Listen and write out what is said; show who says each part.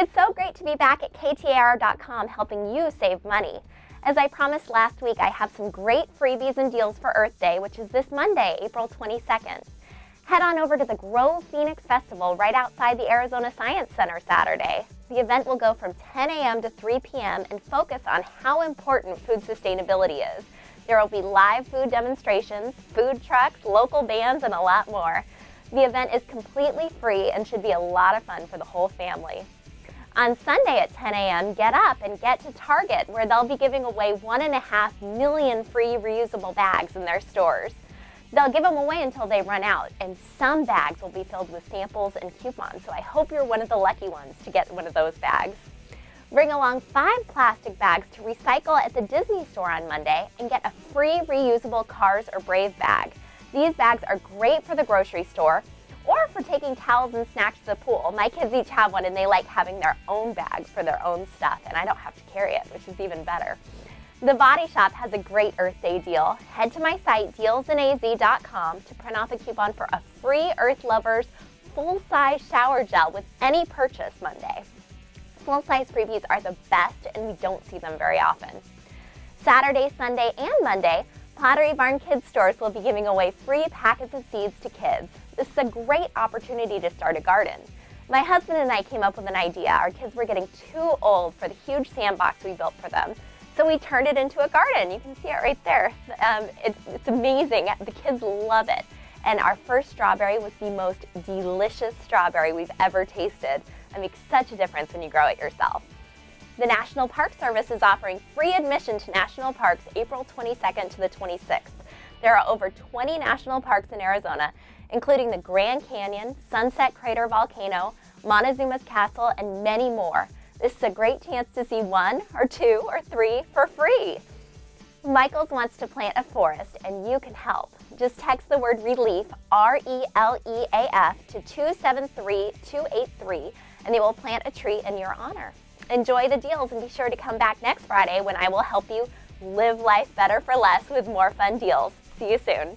Speaker 1: It's so great to be back at KTAR.com helping you save money. As I promised last week, I have some great freebies and deals for Earth Day, which is this Monday, April 22nd. Head on over to the Grove Phoenix Festival right outside the Arizona Science Center Saturday. The event will go from 10 a.m. to 3 p.m. and focus on how important food sustainability is. There will be live food demonstrations, food trucks, local bands, and a lot more. The event is completely free and should be a lot of fun for the whole family. On Sunday at 10 a.m., get up and get to Target, where they'll be giving away 1.5 million free reusable bags in their stores. They'll give them away until they run out, and some bags will be filled with samples and coupons, so I hope you're one of the lucky ones to get one of those bags. Bring along five plastic bags to recycle at the Disney store on Monday and get a free reusable Cars or Brave bag. These bags are great for the grocery store or for taking towels and snacks to the pool. My kids each have one and they like having their own bag for their own stuff, and I don't have to carry it, which is even better. The Body Shop has a great Earth Day deal. Head to my site, dealsinaz.com, to print off a coupon for a free Earth Lovers full-size shower gel with any purchase Monday. Full-size freebies are the best, and we don't see them very often. Saturday, Sunday, and Monday, Pottery Barn Kids stores will be giving away free packets of seeds to kids. This is a great opportunity to start a garden. My husband and I came up with an idea. Our kids were getting too old for the huge sandbox we built for them. So we turned it into a garden. You can see it right there. Um, it's, it's amazing. The kids love it. And our first strawberry was the most delicious strawberry we've ever tasted. It makes such a difference when you grow it yourself. The National Park Service is offering free admission to national parks April 22nd to the 26th. There are over 20 national parks in Arizona, including the Grand Canyon, Sunset Crater Volcano, Montezuma's Castle, and many more. This is a great chance to see one or two or three for free. Michaels wants to plant a forest and you can help. Just text the word RELEAF, R E L E A F, to 273 283 and they will plant a tree in your honor. Enjoy the deals and be sure to come back next Friday when I will help you live life better for less with more fun deals. See you soon.